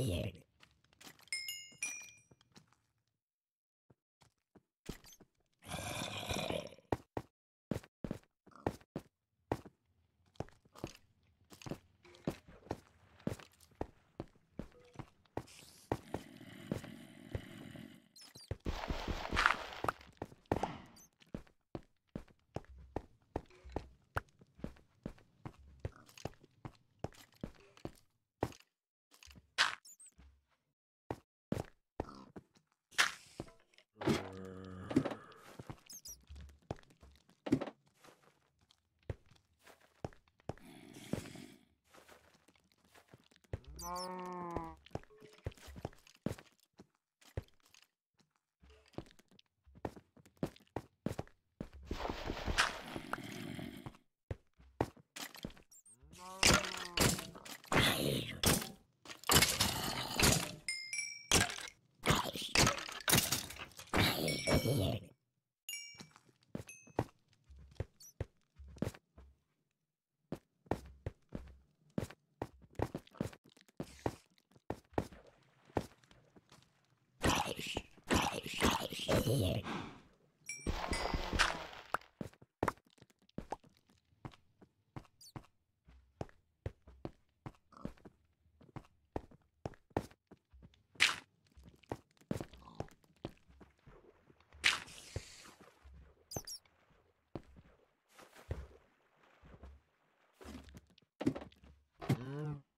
Yeah. Yeah. here. Mm.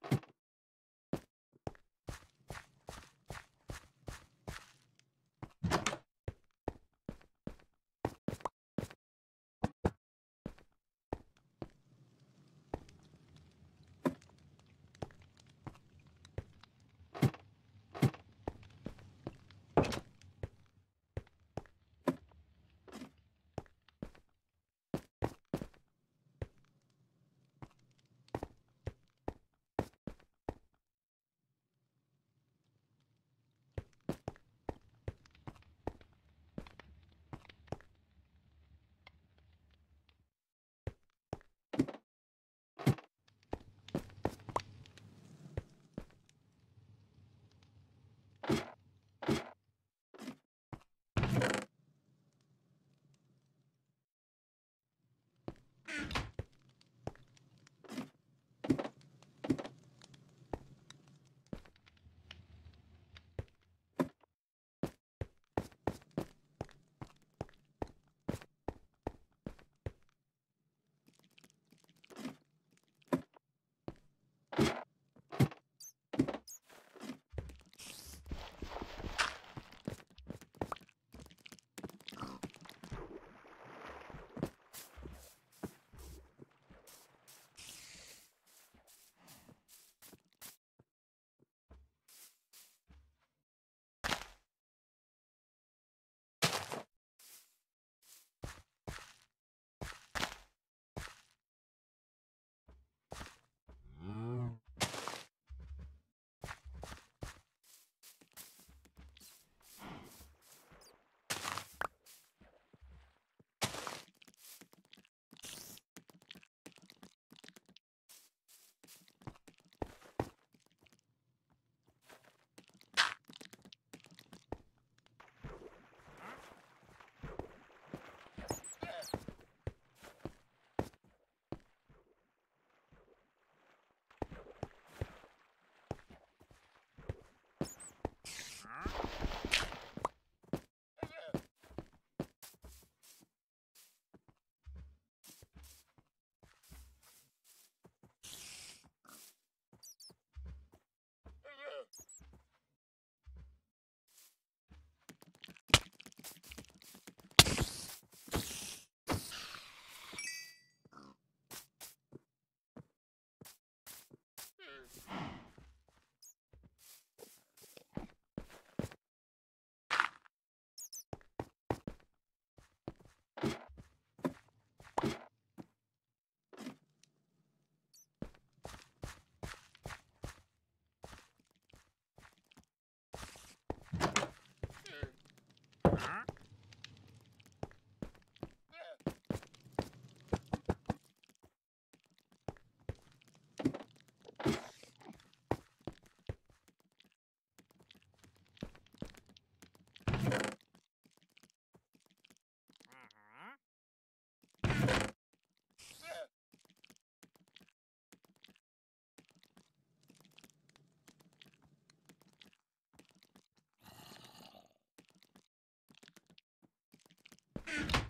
Bye.